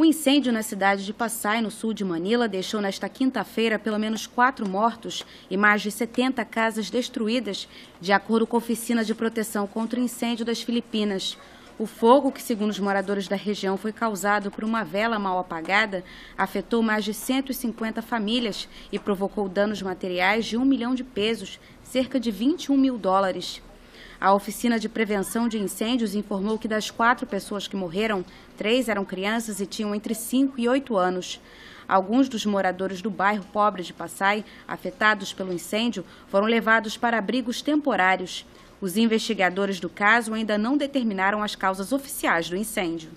O incêndio na cidade de Passai, no sul de Manila, deixou nesta quinta-feira pelo menos quatro mortos e mais de 70 casas destruídas, de acordo com a Oficina de Proteção contra Incêndio das Filipinas. O fogo, que segundo os moradores da região foi causado por uma vela mal apagada, afetou mais de 150 famílias e provocou danos materiais de um milhão de pesos, cerca de 21 mil dólares. A Oficina de Prevenção de Incêndios informou que das quatro pessoas que morreram, três eram crianças e tinham entre 5 e 8 anos. Alguns dos moradores do bairro pobre de Passai, afetados pelo incêndio, foram levados para abrigos temporários. Os investigadores do caso ainda não determinaram as causas oficiais do incêndio.